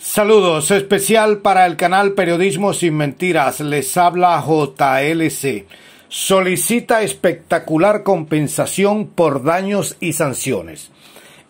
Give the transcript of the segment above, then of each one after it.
Saludos especial para el canal Periodismo sin Mentiras. Les habla JLC. Solicita espectacular compensación por daños y sanciones.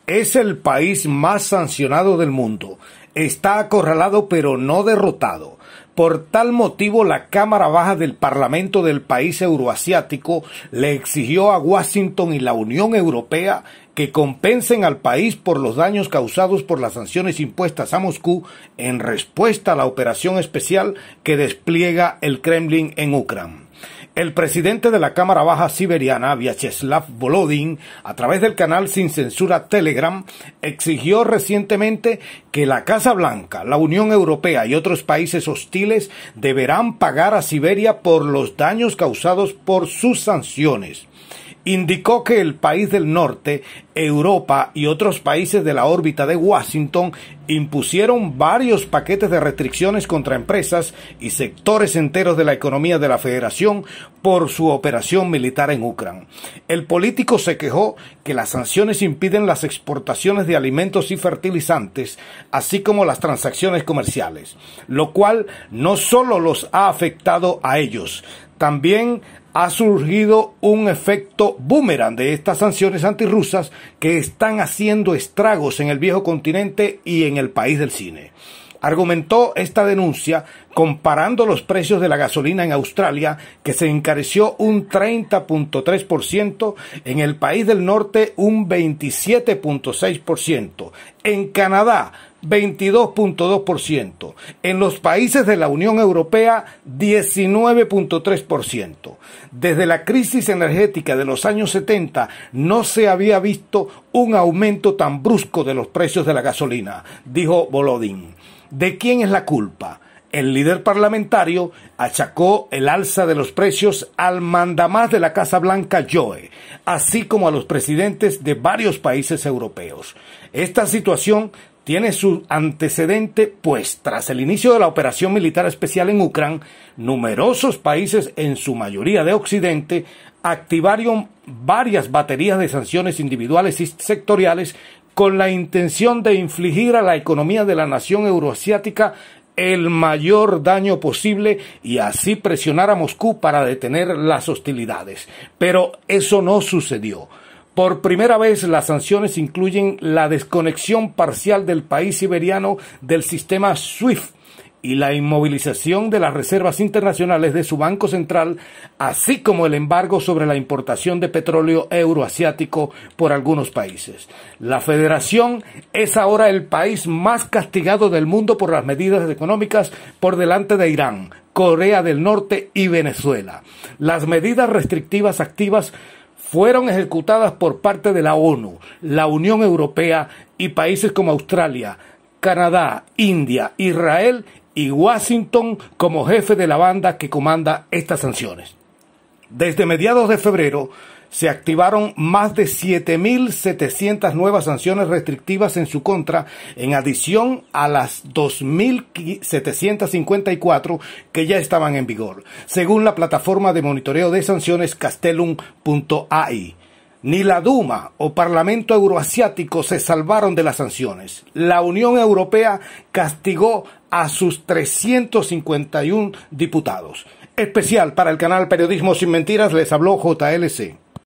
Es el país más sancionado del mundo. Está acorralado pero no derrotado. Por tal motivo, la Cámara Baja del Parlamento del país euroasiático le exigió a Washington y la Unión Europea que compensen al país por los daños causados por las sanciones impuestas a Moscú en respuesta a la operación especial que despliega el Kremlin en Ucrania. El presidente de la Cámara Baja Siberiana, Vyacheslav Volodin, a través del canal sin censura Telegram, exigió recientemente que la Casa Blanca, la Unión Europea y otros países hostiles deberán pagar a Siberia por los daños causados por sus sanciones indicó que el país del norte, Europa y otros países de la órbita de Washington impusieron varios paquetes de restricciones contra empresas y sectores enteros de la economía de la federación por su operación militar en Ucrania. El político se quejó que las sanciones impiden las exportaciones de alimentos y fertilizantes, así como las transacciones comerciales, lo cual no solo los ha afectado a ellos, también ha surgido un efecto boomerang de estas sanciones antirrusas que están haciendo estragos en el viejo continente y en el país del cine. Argumentó esta denuncia comparando los precios de la gasolina en Australia, que se encareció un 30.3%, en el país del norte un 27.6%, en Canadá 22.2%, en los países de la Unión Europea 19.3%. Desde la crisis energética de los años 70 no se había visto un aumento tan brusco de los precios de la gasolina, dijo Volodin. ¿De quién es la culpa? El líder parlamentario achacó el alza de los precios al mandamás de la Casa Blanca Joe, así como a los presidentes de varios países europeos. Esta situación tiene su antecedente, pues tras el inicio de la operación militar especial en Ucrania, numerosos países, en su mayoría de Occidente, activaron varias baterías de sanciones individuales y sectoriales con la intención de infligir a la economía de la nación euroasiática el mayor daño posible y así presionar a Moscú para detener las hostilidades. Pero eso no sucedió. Por primera vez las sanciones incluyen la desconexión parcial del país siberiano del sistema SWIFT y la inmovilización de las reservas internacionales de su Banco Central, así como el embargo sobre la importación de petróleo euroasiático por algunos países. La Federación es ahora el país más castigado del mundo por las medidas económicas por delante de Irán, Corea del Norte y Venezuela. Las medidas restrictivas activas fueron ejecutadas por parte de la ONU, la Unión Europea y países como Australia, Canadá, India, Israel y Washington como jefe de la banda que comanda estas sanciones. Desde mediados de febrero, se activaron más de 7.700 nuevas sanciones restrictivas en su contra, en adición a las 2.754 que ya estaban en vigor, según la plataforma de monitoreo de sanciones castellum.ai. Ni la Duma o Parlamento Euroasiático se salvaron de las sanciones. La Unión Europea castigó a sus 351 diputados. Especial para el canal Periodismo sin Mentiras les habló JLC.